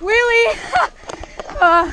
Willie! uh.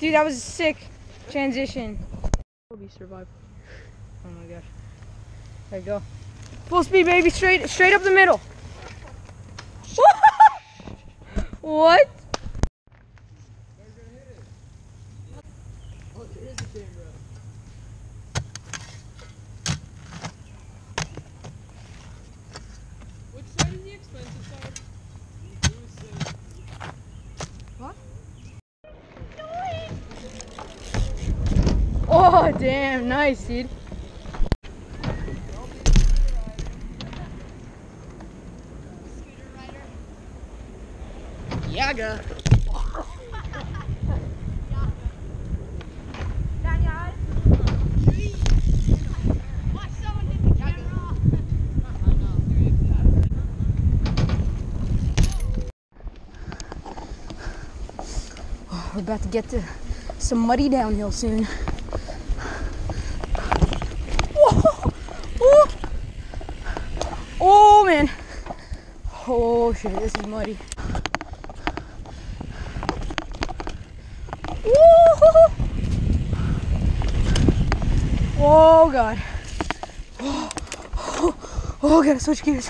Dude, that was a sick transition. Kobe survived. Oh my gosh. There you go. Full speed, baby. Straight, straight up the middle. what? Which side is the expensive side? Oh, damn. Nice, dude. Yaga. We're about to get to some muddy downhill soon. Oh shit, this is muddy. Oh god. Oh, oh, oh, gotta switch gears.